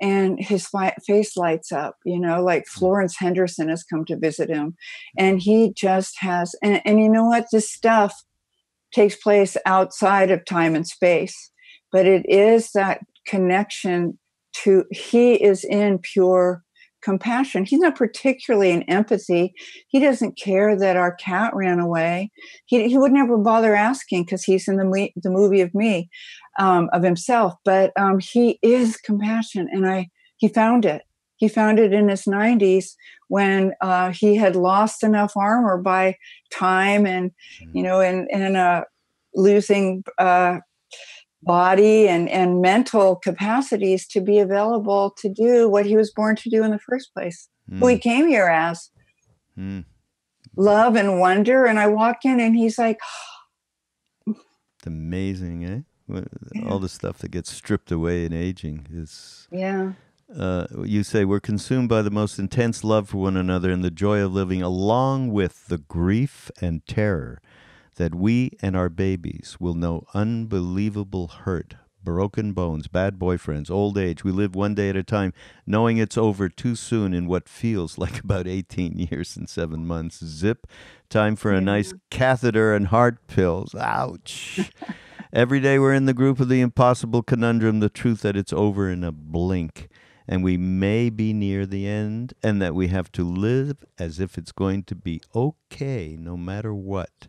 and his fi- face lights up you know like hmm. florence henderson has come to visit him and he just has and, and you know what this stuff takes place outside of time and space but it is that connection to he is in pure compassion. He's not particularly in empathy. He doesn't care that our cat ran away. He, he would never bother asking because he's in the, the movie of me, um, of himself. But um, he is compassion, and I he found it. He found it in his 90s when uh, he had lost enough armor by time and, you know, and, and uh, losing uh, body and, and mental capacities to be available to do what he was born to do in the first place. Mm. Who he hmm. came here as mm. love and wonder. And I walk in and he's like, It's amazing, eh? Yeah. All the stuff that gets stripped away in aging is. Yeah. Uh, you say we're consumed by the most intense love for one another and the joy of living, along with the grief and terror that we and our babies will know unbelievable hurt, broken bones, bad boyfriends, old age. We live one day at a time, knowing it's over too soon in what feels like about 18 years and seven months. Zip, time for a nice mm-hmm. catheter and heart pills. Ouch. Every day we're in the group of the impossible conundrum, the truth that it's over in a blink and we may be near the end, and that we have to live as if it's going to be okay no matter what.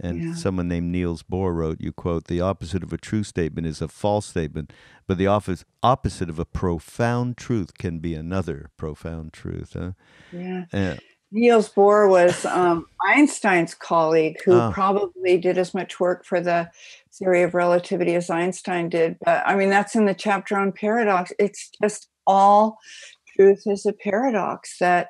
And yeah. someone named Niels Bohr wrote, you quote, the opposite of a true statement is a false statement, but the office, opposite of a profound truth can be another profound truth. Huh? Yeah. Uh, Niels Bohr was um, Einstein's colleague who oh. probably did as much work for the theory of relativity as Einstein did. But I mean, that's in the chapter on paradox. It's just all truth is a paradox that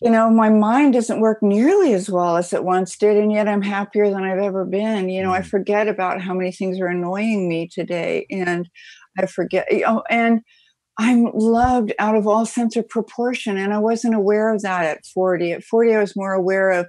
you know, my mind doesn't work nearly as well as it once did, and yet I'm happier than I've ever been. You know, I mm. forget about how many things are annoying me today, and I forget, you know, and I'm loved out of all sense of proportion. And I wasn't aware of that at 40. At 40, I was more aware of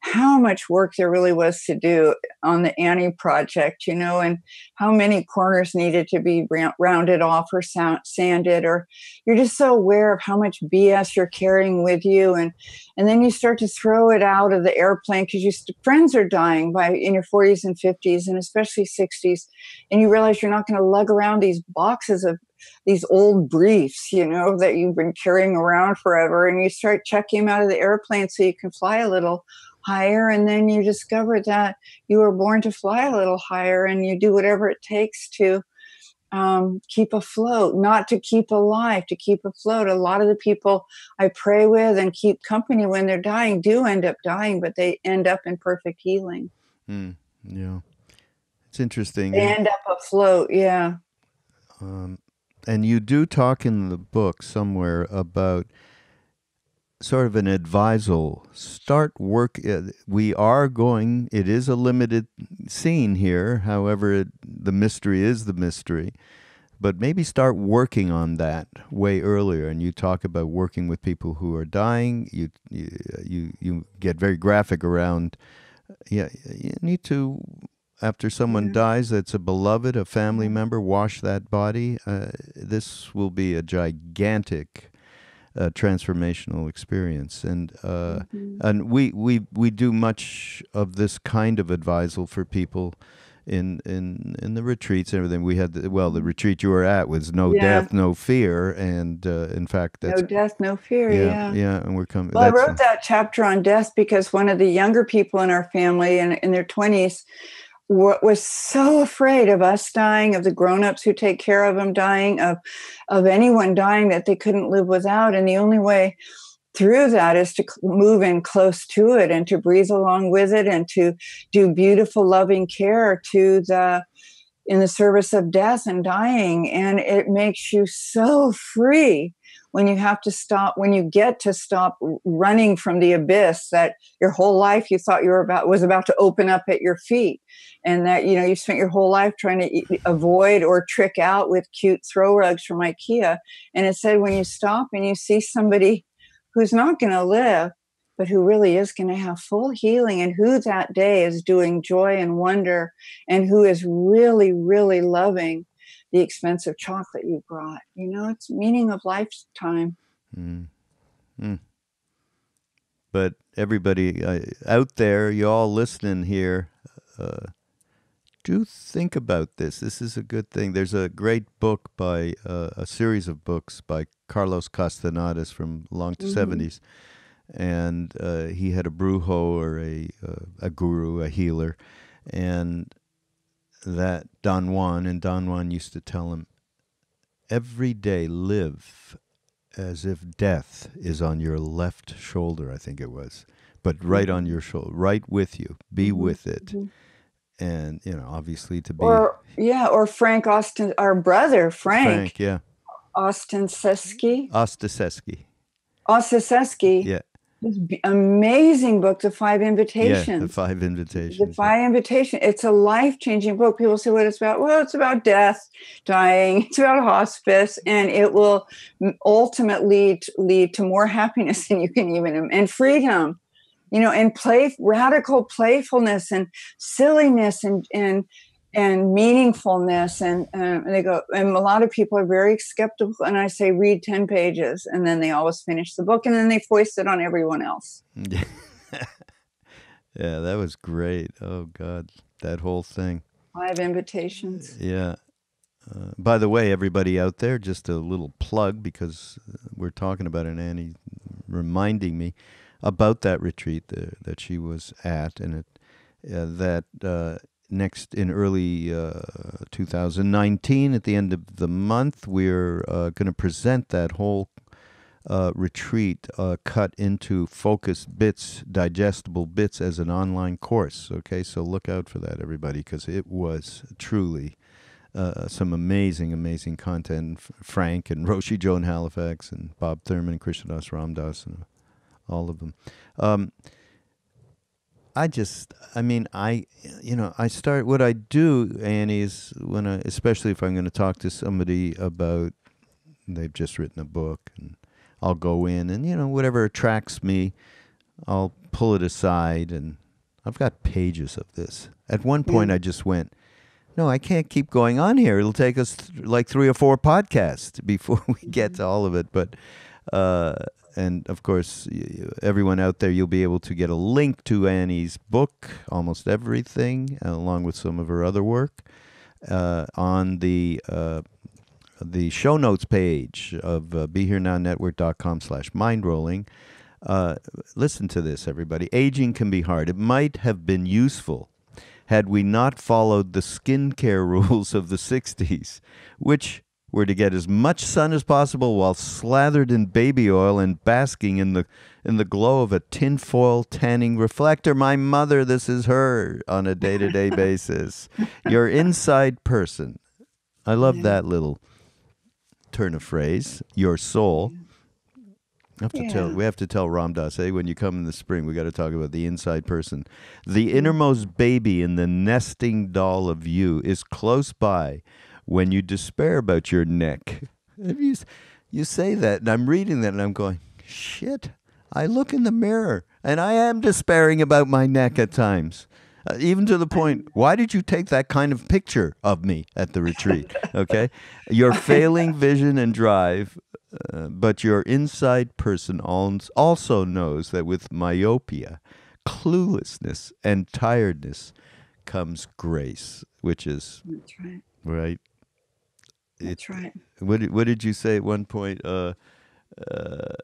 how much work there really was to do on the Annie project, you know, and how many corners needed to be rounded off or sanded, or you're just so aware of how much BS you're carrying with you, and and then you start to throw it out of the airplane because your friends are dying by in your 40s and 50s and especially 60s, and you realize you're not going to lug around these boxes of these old briefs, you know, that you've been carrying around forever, and you start checking them out of the airplane so you can fly a little higher and then you discover that you were born to fly a little higher and you do whatever it takes to um, keep afloat not to keep alive to keep afloat. A lot of the people i pray with and keep company when they're dying do end up dying but they end up in perfect healing. Mm, yeah. It's interesting they end up afloat yeah. Um, and you do talk in the book somewhere about sort of an advisal. Start work. Uh, we are going. It is a limited scene here. However, it, the mystery is the mystery. But maybe start working on that way earlier. And you talk about working with people who are dying. You you you, you get very graphic around. Yeah, you need to. After someone dies that's a beloved, a family member, wash that body. Uh, this will be a gigantic a transformational experience. And uh, mm-hmm. and we, we we do much of this kind of advisal for people in in in the retreats and everything. We had the, well, the retreat you were at was no yeah. death, no fear, and uh, in fact, that's, no death, no fear. Yeah, yeah, yeah and we're coming. Well, I wrote that chapter on death because one of the younger people in our family, in, in their twenties, was so afraid of us dying, of the grown-ups who take care of them dying, of of anyone dying that they couldn't live without. And the only way through that is to move in close to it and to breathe along with it and to do beautiful, loving care to the in the service of death and dying. And it makes you so free when you have to stop when you get to stop running from the abyss that your whole life you thought you were about was about to open up at your feet. And that you know you spent your whole life trying to avoid or trick out with cute throw rugs from ikea. And it said when you stop and you see somebody who's not going to live but who really is going to have full healing and who that day is doing joy and wonder and who is really really loving the expensive chocolate you brought. You know, it's meaning of lifetime. Mm. Mm. But everybody uh, out there, you all listening here, uh, do think about this. This is a good thing. There's a great book by uh, a series of books by Carlos Castanedas from long to mm-hmm. 70s. And uh, he had a brujo or a, uh, a guru, a healer. And that Don Juan, and Don Juan used to tell him, every day live as if death is on your left shoulder, I think it was, but right on your shoulder, right with you, be mm-hmm. with it. Mm-hmm. And, you know, obviously to be. Or, yeah, or Frank Austin, our brother, Frank. Frank, yeah. Austin Seski. Ostaseski. Ostaseski. Yeah amazing book, The Five Invitations. Yeah, The Five Invitations. The Five Invitations. It's a life changing book. People say what it's about. Well, it's about death, dying. It's about hospice, and it will ultimately lead to more happiness than you can even and freedom. You know, and play radical playfulness and silliness and and and meaningfulness and, and they go and a lot of people are very skeptical and i say read 10 pages and then they always finish the book and then they foist it on everyone else. Yeah. That was great. Oh god that whole thing. Five invitations. Yeah. Uh, by the way everybody out there just a little plug because we're talking about it and annie reminding me about that retreat uh, that she was at and it uh, that uh, next in early uh, 2019 at the end of the month we're uh, going to present that whole uh, retreat uh, cut into focused bits digestible bits as an online course okay? So look out for that everybody because it was truly uh, some amazing amazing content. Frank and roshi joan halifax and bob thurman and Krishna Das ramdas and all of them. Um, I just, I mean, I, you know, I start, what I do, Annie, is when I, especially if I'm going to talk to somebody about they've just written a book, and I'll go in and you know whatever attracts me, I'll pull it aside, and I've got pages of this. At one point, Yeah. I just went, "No, I can't keep going on here. It'll take us th- like three or four podcasts before we get to all of it." But uh, and of course, everyone out there, you'll be able to get a link to Annie's book, almost everything, along with some of her other work, uh, on the uh, the show notes page of uh, BeHereNowNetwork.com slash mindrolling. Uh, listen to this, everybody. Aging can be hard. It might have been useful had we not followed the skincare rules of the 60s, which were to get as much sun as possible while slathered in baby oil and basking in the in the glow of a tinfoil tanning reflector. My mother, this is her on a day-to-day basis. Your inside person. I love Yeah. that little turn of phrase. Your soul. I have to tell we have to tell Ram Dass, hey, when you come in the spring, we got to talk about the inside person. The mm-hmm. innermost baby in the nesting doll of you is close by when you despair about your neck. You, you say that, and I'm reading that, and I'm going, shit. I look in the mirror, and I am despairing about my neck at times. Uh, even to the point, why did you take that kind of picture of me at the retreat? Okay. Your failing vision and drive, uh, but your inside person also knows that with myopia, cluelessness, and tiredness comes grace, which is, That's right. right? That's right. What did, what did you say at one point? Uh, uh,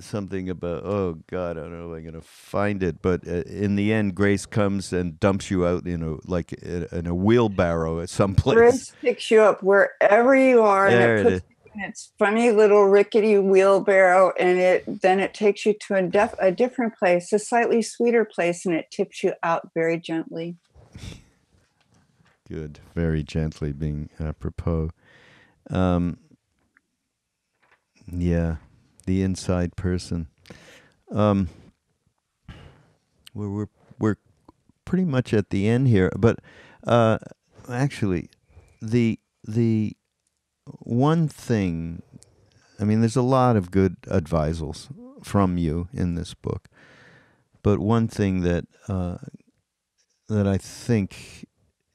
something about oh God, I don't know if I'm gonna find it, but uh, in the end, Grace comes and dumps you out, you know, like in in a wheelbarrow at some place. Grace picks you up wherever you are, There and it it puts you in its funny little rickety wheelbarrow, and it then it takes you to a, def, a different place, a slightly sweeter place, and it tips you out very gently. Good, very gently being apropos. Um, yeah, the inside person. Um, we're we're we're pretty much at the end here, but uh, actually, the the one thing, I mean, there's a lot of good advisals from you in this book, but one thing that uh, that I think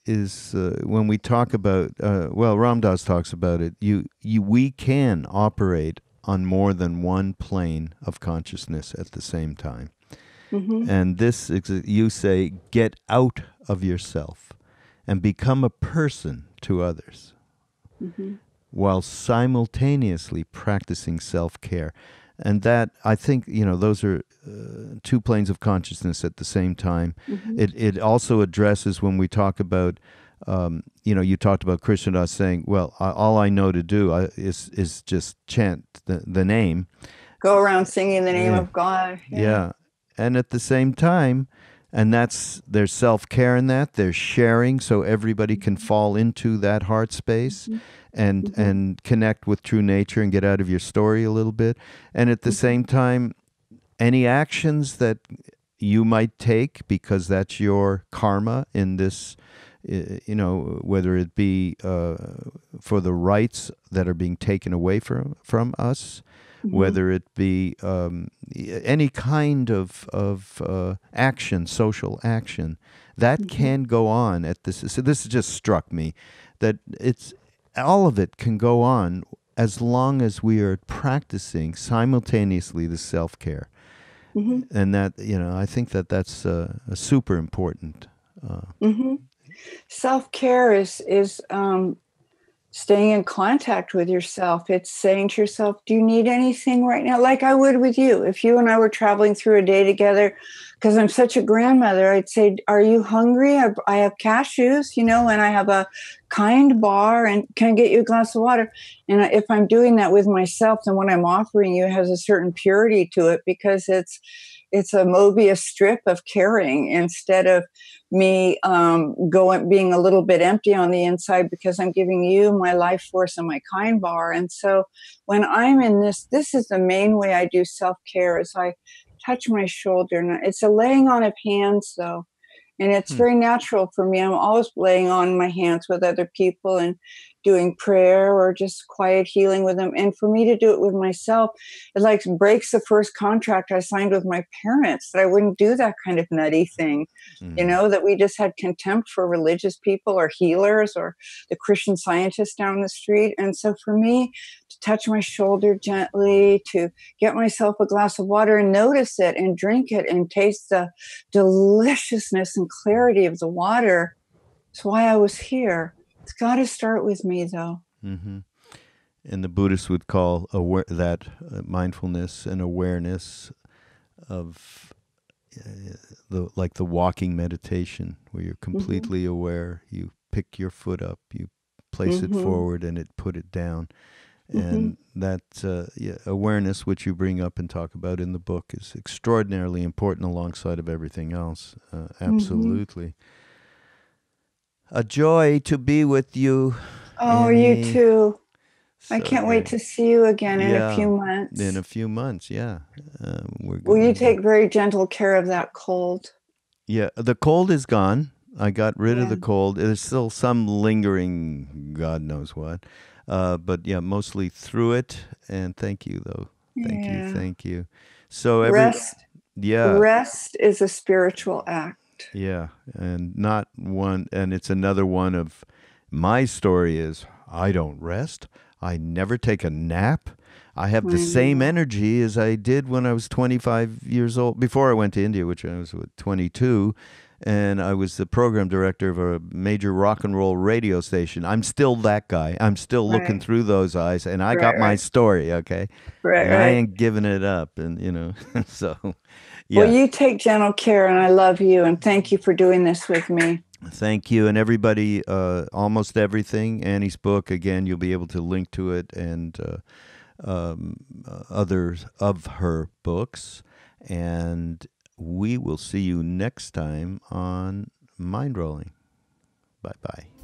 is uh, when we talk about uh, well, Ram Dass talks about it. You you we can operate on more than one plane of consciousness at the same time. hmm And this, ex- you say, get out of yourself and become a person to others hmm while simultaneously practicing self care. And that, I think, you know, those are uh, two planes of consciousness at the same time. hmm It, it also addresses when we talk about, um, you know, you talked about Krishna Das saying, well, I, all I know to do I, is, is just chant the, the name. Go around singing the name Yeah. of God. Yeah. And at the same time, and that's there's self care in that, there's sharing so everybody can fall into that heart space and Mhm. and connect with true nature and get out of your story a little bit. And at the Mhm. same time, any actions that you might take because that's your karma in this uh, you know whether it be uh, for the rights that are being taken away from from us Mhm. whether it be um, any kind of of uh, action, social action, that Mhm. can go on at this. So this just struck me that it's all of it can go on as long as we are practicing simultaneously the self care, Mhm. and that you know I think that that's uh, a super important. Uh, hmm Self care is is um, staying in contact with yourself. It's saying to yourself, "Do you need anything right now?" Like I would with you. If you and I were traveling through a day together, because I'm such a grandmother, I'd say, "Are you hungry? I, I have cashews, you know, and I have a kind bar, and can I get you a glass of water?" And if I'm doing that with myself, then what I'm offering you has a certain purity to it because it's it's a Mobius strip of caring instead of me um, going being a little bit empty on the inside because I'm giving you my life force and my kind bar. And so when I'm in this, this is the main way I do self care is I touch my shoulder. It's a laying on of hands though. And it's Hmm. very natural for me i'm always laying on my hands with other people and doing prayer or just quiet healing with them and for me to do it with myself it like breaks the first contract i signed with my parents that i wouldn't do that kind of nutty thing you Mhm. know that we just had contempt for religious people or healers or the christian scientists down the street and so for me to touch my shoulder gently to get myself a glass of water and notice it and drink it and taste the deliciousness and clarity of the water it's why i was here it's got to start with me though hmm And the Buddhists would call aware that uh, mindfulness and awareness of uh, the like the walking meditation, where you're completely aware. You pick your foot up, you place it Mhm. forward, and it put it down. Mhm. And that uh, yeah, awareness, which you bring up and talk about in the book, is extraordinarily important alongside of everything else. Uh, absolutely. A joy to be with you. oh Annie. you too i can't wait to see you again in Yeah, a few months In a few months, yeah. Uh, we're will you take very gentle care of that cold Yeah, the cold is gone. I got rid of the cold. There's still some lingering, God knows what. Uh, but yeah, mostly through it. And thank you, though. Thank Yeah. you, thank you. So every rest yeah, rest is a spiritual act yeah, and not one. And it's another one of my story is I don't rest. I never take a nap. I have the same energy as I did when I was 25 years old, before I went to India, which I was what, 22. And I was the program director of a major rock and roll radio station. I'm still that guy. I'm still looking through those eyes, and I Right, got my story, okay? right and I ain't giving it up. And, you know, so, yeah. well you take gentle care and i love you and thank you for doing this with me Thank you. And everybody, uh, almost everything, Annie's book, again, you'll be able to link to it and uh, um, uh, others of her books. And we will see you next time on Mind Rolling. Bye bye.